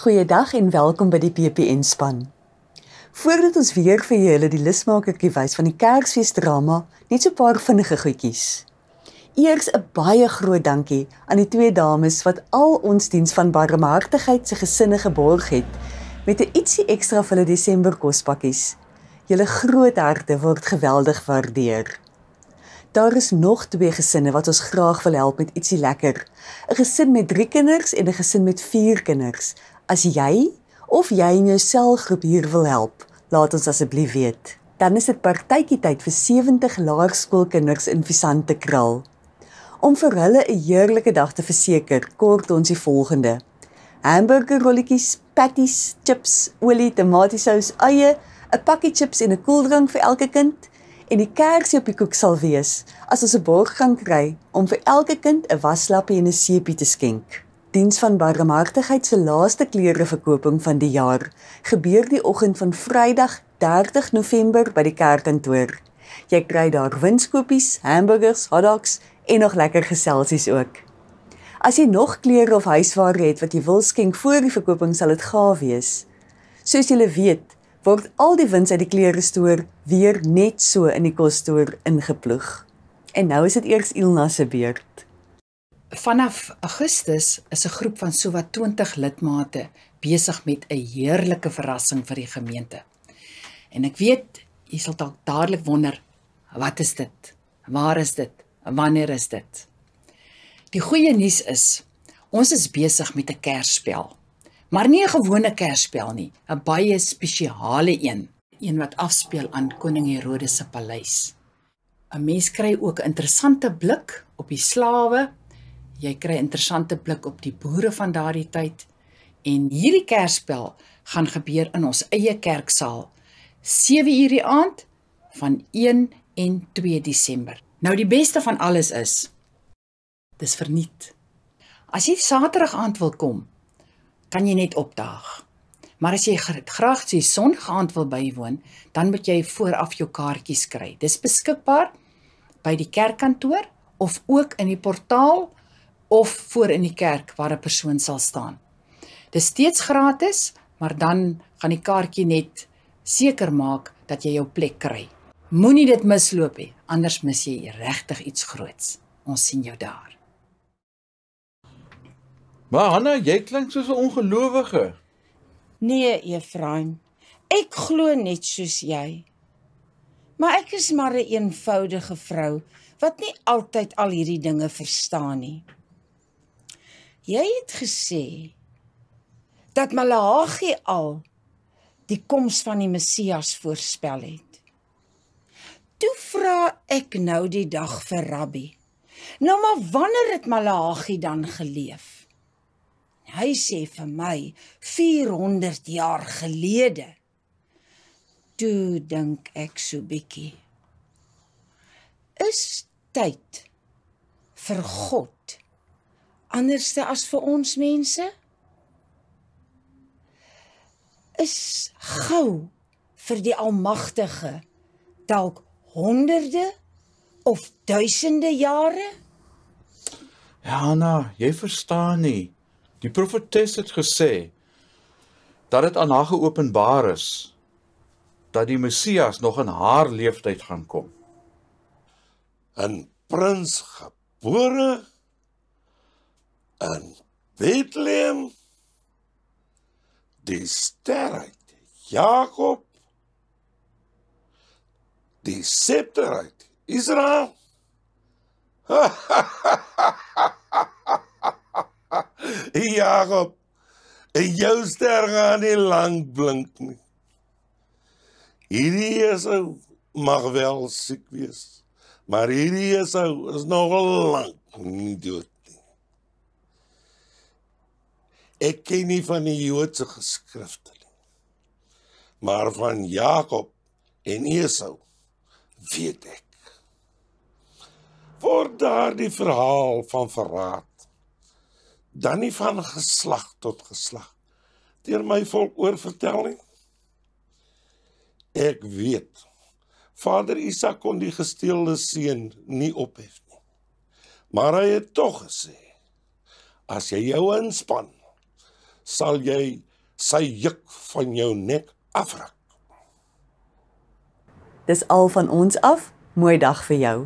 Goeiedag en welkom by die PPN span. Voordat ons weer vir julle die lusmakertjie wys van die Kersfeesdrama, net so 'n paar vinnige goedjies. Eers 'n baie groot dankie aan die twee dames wat al ons diens van barmhartigheid se gesinne geborg het met 'n ietsie ekstra vir hulle Desember kospakkies. Julle groot harte word geweldig waardeer. Daar is nog twee gesinne wat ons graag wil help met ietsie lekker. 'n Gesin met 3 kinders en 'n gesin met 4 kinders. As jy of jy in jou selgroep hier wil help, laat ons asseblief weet. Dan is dit partytjie tyd vir 70 laerskoolkinders in Visante Kraal. Om vir hulle 'n heerlike dag te verseker, kort ons die volgende: hamburgerrolletjies, patties, chips, olie, tomatiesous, eie, 'n pakkie chips en 'n koeldrank vir elke kind en die kersie op die koek sal wees as ons 'n borg gaan kry om vir elke kind 'n waslappie en 'n seepie te skenk. Diens van Barmhartigheid se laaste klereverkoping van die jaar gebeur die oggend van Vrydag 30 November by die kerkkantoor. Jy kry daar winskoopies, hamburgers, hotdogs en nog lekker geselsies ook. As jy nog klere of huisware het wat jy wil skenk voor die verkoping sal dit gaaf wees. Soos julle weet, word al die wins uit die klerestoer weer net so in die kosstoer ingeploeg. En nou is dit eers Ilna se beurt. Vanaf Augustus is 'n groep van sowat 20 lidmate besig met 'n heerlike verrassing vir die gemeente. En ek weet jy sal dalk dadelik wonder, wat is dit? Waar is dit? Wanneer is dit? Die goeie nuus is, ons is besig met 'n Kersspel. Maar nie 'n gewone Kersspel nie, 'n baie spesiale een, een wat afspeel aan koning Herodes se paleis. 'n Mens kry ook 'n interessante blik op die slawe jy kry 'n interessante blik op die boere van daardie tyd en hierdie kerspel gaan gebeur in ons eie kerksaal 7 uur die aand van 1 en 2 Desember. Nou die beste van alles is dis verniet. As jy Saterdag aand wil kom, kan jy net opdaag. Maar as jy graag die Songaand wil bywoon, dan moet jy vooraf jou kaartjies kry. Dis beskikbaar by die kerkkantoor of ook in die portaal of voor in die kerk waar 'n persoon sal staan. Dis steeds gratis, maar dan gaan die kaartjie net seker maak dat jy jou plek kry. Moenie dit misloop nie, anders mis jy regtig iets groots. Ons sien jou daar. Maar Hanna, jy klink soos 'n ongelowige. Nee, Efraim. Ek glo net soos jy. Maar ek is maar 'n een eenvoudige vrou wat nie altyd al hierdie dinge verstaan nie. Jy het gesê dat Malagi al die koms van die Messias voorspel het. Toe vra ek nou die dag vir Rabbi. Nou maar wanneer het Malagi dan geleef? Hy sê vir my 400 jaar gelede. Toe dink ek so bietjie. Is tyd vir God anderste as vir ons mense? Is gou vir die Almagtige dalk honderde of duisende jare? Ja, nou, jy verstaan nie. Die profetes het gesê dat dit aan haar geopenbaar is dat die Messias nog in haar lewenstyd gaan kom. 'n Prins gebore in Bethlehem die ster uit Jakob die scepter uit Israel Jakob en jou ster gaan nie lank blink nie Hierdie is ou mag wel siek wees maar hierdie is ou is nog lank nie dood Ek ken nie van die Joodse geskrifte nie. Maar van Jakob en Esau weet ek. Voor daardie verhaal van verraad dan nie van geslag tot geslag deur my volk oorvertel nie. Ek weet Vader Isak kon die gesteelde seun nie ophef nie. Maar hy het tog gesê as jy jou inspann sal jy sy juk van jou nek afruk. Dis al van ons af. Mooi dag vir jou.